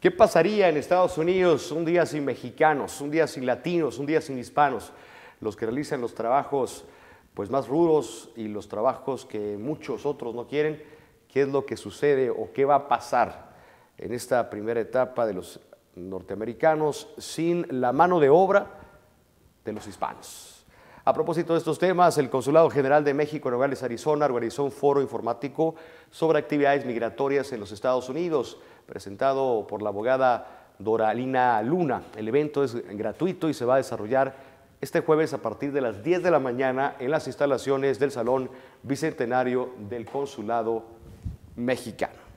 ¿Qué pasaría en Estados Unidos un día sin mexicanos, un día sin latinos, un día sin hispanos? Los que realizan los trabajos pues, más rudos y los trabajos que muchos otros no quieren. ¿Qué es lo que sucede o qué va a pasar en esta primera etapa de los norteamericanos sin la mano de obra de los hispanos? A propósito de estos temas, el Consulado General de México en Nogales, Arizona, organizó un foro informático sobre actividades migratorias en los Estados Unidos presentado por la abogada Doralina Luna. El evento es gratuito y se va a desarrollar este jueves a partir de las 10 de la mañana en las instalaciones del Salón Bicentenario del Consulado Mexicano.